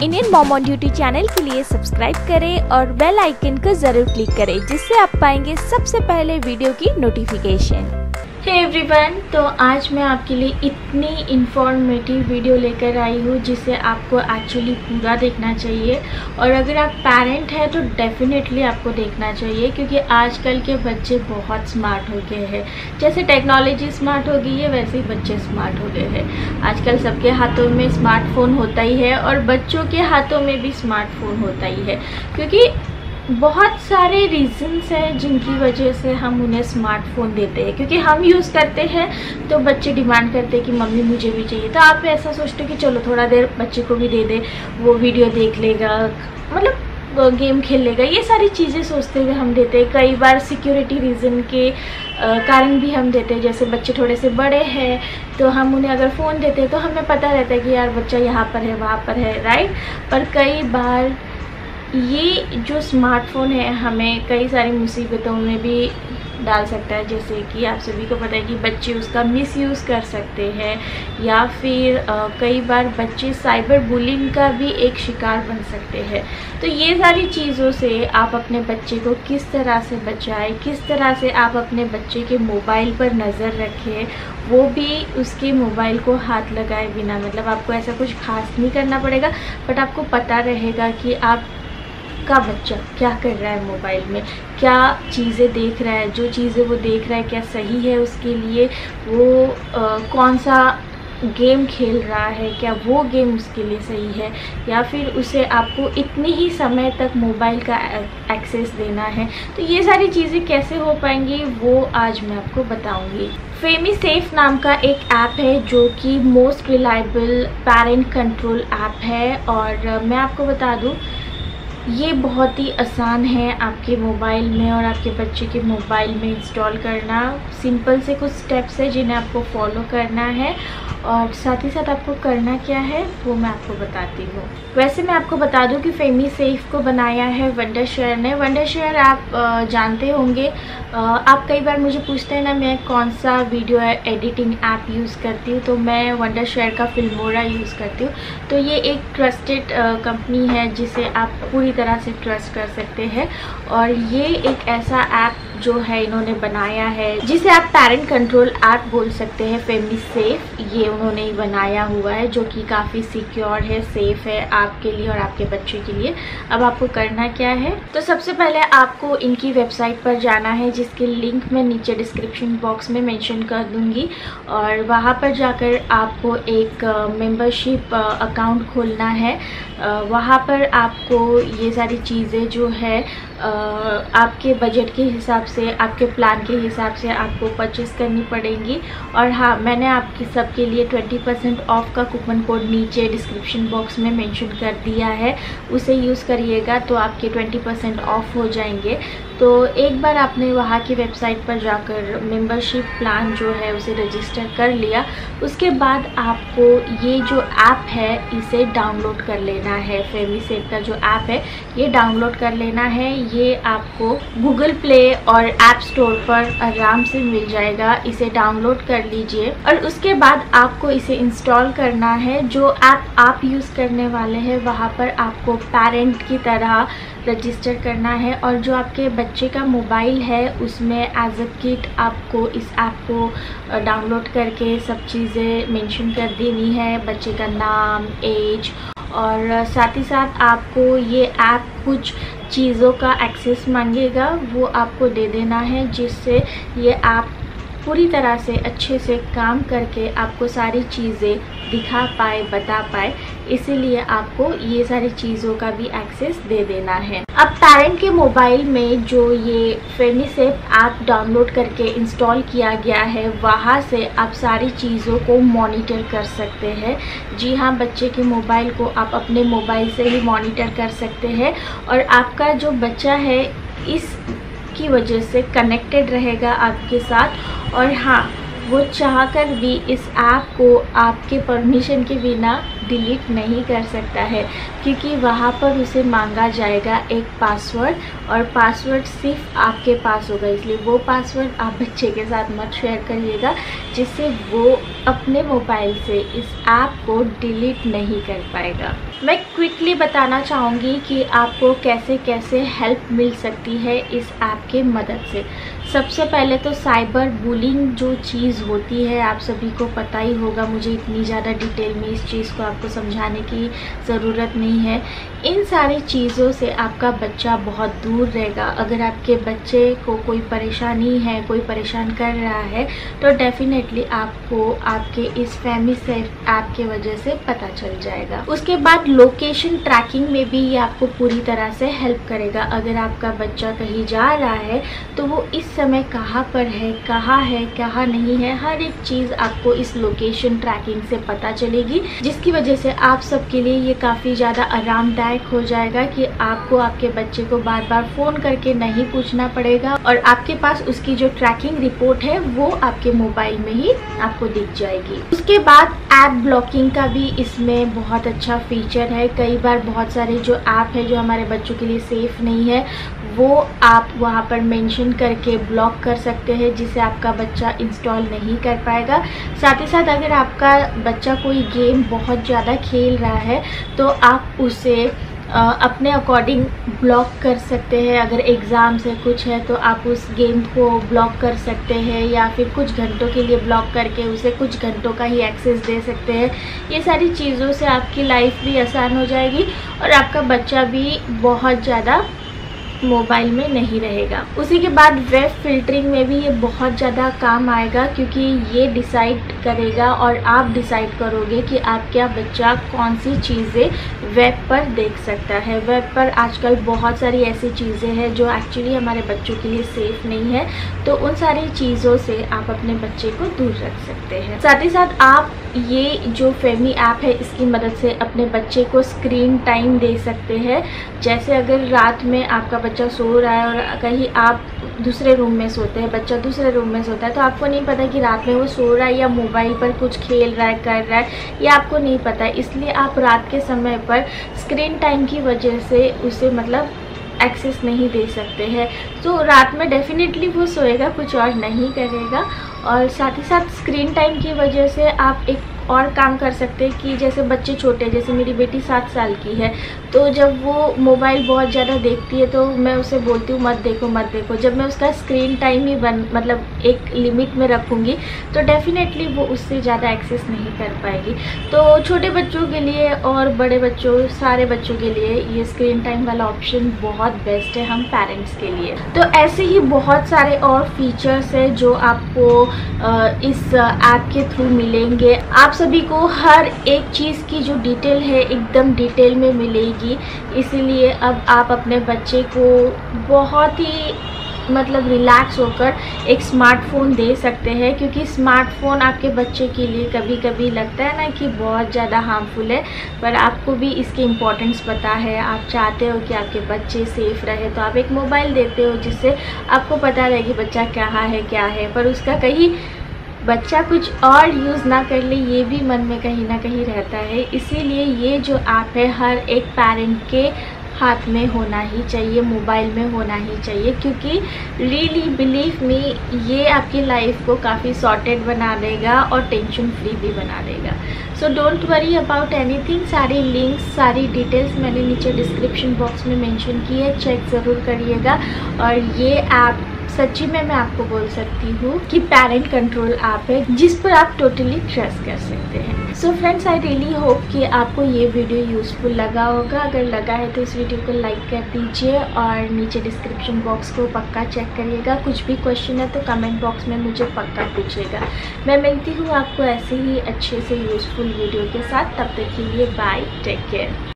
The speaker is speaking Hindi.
Indian mom on duty channel के लिए सब्सक्राइब करें और बेल आइकन को ज़रूर क्लिक करें, जिससे आप पाएँगे सबसे पहले वीडियो की नोटिफिकेशन हे एवरीवन तो आज मैं आपके लिए इतनी इन्फॉर्मेटिव वीडियो लेकर आई हूँ जिसे आपको एक्चुअली पूरा देखना चाहिए। और अगर आप पेरेंट हैं तो डेफिनेटली आपको देखना चाहिए क्योंकि आजकल के बच्चे बहुत स्मार्ट हो गए हैं। जैसे टेक्नोलॉजी स्मार्ट हो गई है, वैसे ही बच्चे स्मार्ट हो गए हैं। आजकल सबके हाथों में स्मार्टफ़ोन होता ही है और बच्चों के हाथों में भी स्मार्टफ़ोन होता ही है। क्योंकि बहुत सारे रीजंस हैं जिनकी वजह से हम उन्हें स्मार्टफ़ोन देते हैं। क्योंकि हम यूज़ करते हैं तो बच्चे डिमांड करते हैं कि मम्मी मुझे भी चाहिए। तो आप ऐसा सोचते हो कि चलो, थोड़ा देर बच्चे को भी दे दे, वो वीडियो देख लेगा मतलब गेम खेल लेगा। ये सारी चीज़ें सोचते हुए हम देते हैं। कई बार सिक्योरिटी रीज़न के कारण भी हम देते हैं। जैसे बच्चे थोड़े से बड़े हैं तो हम उन्हें अगर फ़ोन देते हैं तो हमें पता रहता है कि यार बच्चा यहाँ पर है, वहाँ पर है राइट पर कई बार ये जो स्मार्टफ़ोन है हमें कई सारी मुसीबतों में भी डाल सकता है। जैसे कि आप सभी को पता है कि बच्चे उसका मिसयूज़ कर सकते हैं या फिर आ, कई बार बच्चे साइबर बुलिंग का भी एक शिकार बन सकते हैं। तो ये सारी चीज़ों से आप अपने बच्चे को किस तरह से बचाएँ किस तरह से आप अपने बच्चे के मोबाइल पर नज़र रखें वो भी उसके मोबाइल को हाथ लगाए बिना। मतलब आपको ऐसा कुछ खास नहीं करना पड़ेगा बट आपको पता रहेगा कि आप का बच्चा क्या कर रहा है मोबाइल में? क्या चीज़ें देख रहा है? जो चीज़ें वो देख रहा है क्या सही है उसके लिए? वो आ, कौन सा गेम खेल रहा है? क्या वो गेम उसके लिए सही है? या फिर उसे आपको इतने ही समय तक मोबाइल का एक्सेस देना है? तो ये सारी चीज़ें कैसे हो पाएँगी वो आज मैं आपको बताऊँगी। फेमी सेफ़ नाम का एक ऐप है जो कि most reliable parent control app है। और मैं आपको बता दूँ ये बहुत ही आसान है आपके मोबाइल में और आपके बच्चे के मोबाइल में इंस्टॉल करना। सिंपल से कुछ स्टेप्स है जिन्हें आपको फॉलो करना है और साथ ही साथ आपको करना क्या है, वो मैं आपको बताती हूँ। वैसे मैं आपको बता दूँ कि फेमी सेफ़ को बनाया है वंडर शेयर ने। वंडर शेयर आप जानते होंगे। आप कई बार मुझे पूछते हैं ना, मैं कौन सा वीडियो एडिटिंग ऐप यूज़ करती हूँ? तो मैं वंडर शेयर का फिल्मोरा यूज़ करती हूँ। तो ये एक ट्रस्टेड कंपनी है जिसे आप पूरी तरह से ट्रस्ट कर सकते हैं। और ये एक ऐसा ऐप जो है इन्होंने बनाया है, जिसे आप पेरेंट कंट्रोल ऐप बोल सकते हैं फैमिली सेफ़ ये उन्होंने ही बनाया हुआ है, जो कि काफ़ी सिक्योर है सेफ़ है आपके लिए और आपके बच्चे के लिए। अब आपको करना क्या है? तो सबसे पहले आपको इनकी वेबसाइट पर जाना है, जिसके लिंक मैं नीचे डिस्क्रिप्शन बॉक्स में मेंशन कर दूँगी। और वहाँ पर जाकर आपको एक मेम्बरशिप अकाउंट खोलना है। वहाँ पर आपको ये सारी चीज़ें जो है आपके बजट के हिसाब से, आपके प्लान के हिसाब से आपको परचेस करनी पड़ेंगी। और हाँ मैंने आपकी सबके लिए 20 परसेंट ऑफ़ का कूपन कोड नीचे डिस्क्रिप्शन बॉक्स में मेंशन कर दिया है। उसे यूज़ करिएगा तो आपके 20 परसेंट ऑफ़ हो जाएँगे। तो एक बार आपने वहाँ की वेबसाइट पर जाकर मेंबरशिप प्लान जो है उसे रजिस्टर कर लिया, उसके बाद आपको ये जो ऐप है, इसे डाउनलोड कर लेना है। फेमी सेप का जो ऐप है, ये डाउनलोड कर लेना है। ये आपको गूगल प्ले और ऐप स्टोर पर आराम से मिल जाएगा। इसे डाउनलोड कर लीजिए और उसके बाद आपको इसे इंस्टॉल करना है। जो ऐप आप यूज़ करने वाले हैं, वहाँ पर आपको पेरेंट की तरह रजिस्टर करना है और जो आपके बच्चे का मोबाइल है, उसमें एज अ किट आपको इस ऐप को डाउनलोड करके सब चीज़ें मेंशन कर देनी है, बच्चे का नाम एज और साथ ही साथ आपको ये ऐप कुछ चीज़ों का एक्सेस मांगेगा, वो आपको दे देना है, जिससे ये ऐप पूरी तरह से अच्छे से काम करके आपको सारी चीज़ें दिखा पाए, बता पाए, इसीलिए आपको ये सारी चीज़ों का भी एक्सेस दे देना है। अब पेरेंट के मोबाइल में जो ये फेमिसेप ऐप डाउनलोड करके इंस्टॉल किया गया है, वहाँ से आप सारी चीज़ों को मॉनिटर कर सकते हैं। जी हाँ बच्चे के मोबाइल को आप अपने मोबाइल से ही मॉनिटर कर सकते हैं और आपका जो बच्चा है, इस की वजह से कनेक्टेड रहेगा आपके साथ और हाँ वो चाह कर भी इस ऐप को आपके परमिशन के बिना डिलीट नहीं कर सकता है, क्योंकि वहाँ पर उसे मांगा जाएगा एक पासवर्ड और पासवर्ड सिर्फ़ आपके पास होगा, इसलिए वो पासवर्ड आप बच्चे के साथ मत शेयर करिएगा, जिससे वो अपने मोबाइल से इस ऐप को डिलीट नहीं कर पाएगा। मैं क्विकली बताना चाहूँगी कि आपको कैसे कैसे हेल्प मिल सकती है इस ऐप के मदद से। सबसे पहले तो साइबर बुलिंग जो चीज़ होती है, आप सभी को पता ही होगा, मुझे इतनी ज़्यादा डिटेल में इस चीज़ को आपको समझाने की ज़रूरत नहीं है। इन सारी चीज़ों से आपका बच्चा बहुत दूर रहेगा। अगर आपके बच्चे को कोई परेशानी है, कोई परेशान कर रहा है तो डेफिनेटली आपको आपके इस फैमिली सेफ़ ऐप के वजह से पता चल जाएगा। उसके बाद लोकेशन ट्रैकिंग में भी ये आपको पूरी तरह से हेल्प करेगा। अगर आपका बच्चा कहीं जा रहा है तो वो इस समय कहाँ पर है, कहाँ है, कहाँ नहीं है, हर एक चीज़ आपको इस लोकेशन ट्रैकिंग से पता चलेगी, जिसकी वजह से आप सबके लिए ये काफ़ी ज़्यादा आरामदायक हो जाएगा कि आपको आपके बच्चे को बार बार फ़ोन करके नहीं पूछना पड़ेगा और आपके पास उसकी जो ट्रैकिंग रिपोर्ट है, वो आपके मोबाइल में ही आपको दिख जाएगी। उसके बाद ऐप ब्लॉकिंग का भी इसमें बहुत अच्छा फीचर है। कई बार बहुत सारे जो ऐप है जो हमारे बच्चों के लिए सेफ़ नहीं है वो आप वहाँ पर मेंशन करके ब्लॉक कर सकते हैं, जिसे आपका बच्चा इंस्टॉल नहीं कर पाएगा। साथ ही साथ अगर आपका बच्चा कोई गेम बहुत ज़्यादा खेल रहा है तो आप उसे अपने अकॉर्डिंग ब्लॉक कर सकते हैं। अगर एग्ज़ाम से कुछ है तो आप उस गेम को ब्लॉक कर सकते हैं, या फिर कुछ घंटों के लिए ब्लॉक करके उसे कुछ घंटों का ही एक्सेस दे सकते हैं। ये सारी चीज़ों से आपकी लाइफ भी आसान हो जाएगी, और आपका बच्चा भी बहुत ज़्यादा मोबाइल में नहीं रहेगा। उसी के बाद वेब फिल्टरिंग में भी ये बहुत ज़्यादा काम आएगा क्योंकि ये डिसाइड करेगा और आप डिसाइड करोगे कि आपका बच्चा कौन सी चीज़ें वेब पर देख सकता है। वेब पर आजकल बहुत सारी ऐसी चीज़ें हैं जो एक्चुअली हमारे बच्चों के लिए सेफ़ नहीं है तो उन सारी चीज़ों से आप अपने बच्चे को दूर रख सकते हैं। साथ ही साथ आप ये जो फेमी ऐप है, इसकी मदद से अपने बच्चे को स्क्रीन टाइम दे सकते हैं। जैसे अगर रात में आपका सो रहा है और कहीं आप दूसरे रूम में सोते हैं, बच्चा दूसरे रूम में सोता है तो आपको नहीं पता कि रात में वो सो रहा है या मोबाइल पर कुछ खेल रहा है, कर रहा है, या आपको नहीं पता। इसलिए आप रात के समय पर स्क्रीन टाइम की वजह से उसे मतलब एक्सेस नहीं दे सकते हैं। तो रात में डेफिनेटली वो सोएगा, कुछ और नहीं करेगा। और साथ ही साथ स्क्रीन टाइम की वजह से आप एक और काम कर सकते हैं कि जैसे बच्चे छोटे हैं, जैसे मेरी बेटी सात साल की है तो जब वो मोबाइल बहुत ज़्यादा देखती है तो मैं उसे बोलती हूँ, मत देखो मत देखो। जब मैं उसका स्क्रीन टाइम ही बन मतलब एक लिमिट में रखूँगी तो डेफ़िनेटली वो उससे ज़्यादा एक्सेस नहीं कर पाएगी। तो छोटे बच्चों के लिए और बड़े बच्चों, सारे बच्चों के लिए ये स्क्रीन टाइम वाला ऑप्शन बहुत बेस्ट है हम पेरेंट्स के लिए। तो ऐसे ही बहुत सारे और फीचर्स है जो आपको इस ऐप के थ्रू मिलेंगे। आप सभी को हर एक चीज़ की जो डिटेल है एकदम डिटेल में मिलेगी। इसीलिए अब आप अपने बच्चे को बहुत ही मतलब रिलैक्स होकर एक स्मार्टफ़ोन दे सकते हैं, क्योंकि स्मार्टफ़ोन आपके बच्चे के लिए कभी कभी लगता है ना कि बहुत ज़्यादा हार्मफुल है, पर आपको भी इसके इम्पोर्टेंस पता है। आप चाहते हो कि आपके बच्चे सेफ़ रहे तो आप एक मोबाइल देते हो जिससे आपको पता रहे कि बच्चा क्या है क्या है, पर उसका कहीं बच्चा कुछ और यूज़ ना कर ले, ये भी मन में कहीं ना कहीं रहता है। इसीलिए ये जो ऐप है, हर एक पेरेंट के हाथ में होना ही चाहिए मोबाइल में होना ही चाहिए, क्योंकि रियली बिलीव मी ये आपकी लाइफ को काफ़ी सॉर्टेड बना देगा और टेंशन फ्री भी बना देगा। So don't worry about anything सारी लिंक्स सारी डिटेल्स मैंने नीचे डिस्क्रिप्शन बॉक्स में मेंशन की है। चेक ज़रूर करिएगा। और ये ऐप सच्ची में मैं आपको बोल सकती हूँ कि पेरेंट कंट्रोल ऐप है, जिस पर आप टोटली ट्रस्ट कर सकते हैं। So friends I really hope कि आपको ये वीडियो यूज़फुल लगा होगा। अगर लगा है तो इस वीडियो को लाइक कर दीजिए और नीचे डिस्क्रिप्शन बॉक्स को पक्का चेक करिएगा। कुछ भी क्वेश्चन है तो कमेंट बॉक्स में मुझे पक्का पूछिएगा। मैं मिलती हूँ आपको ऐसे ही अच्छे से यूज़फुल वीडियो के साथ। तब तक के लिए बाय टेक केयर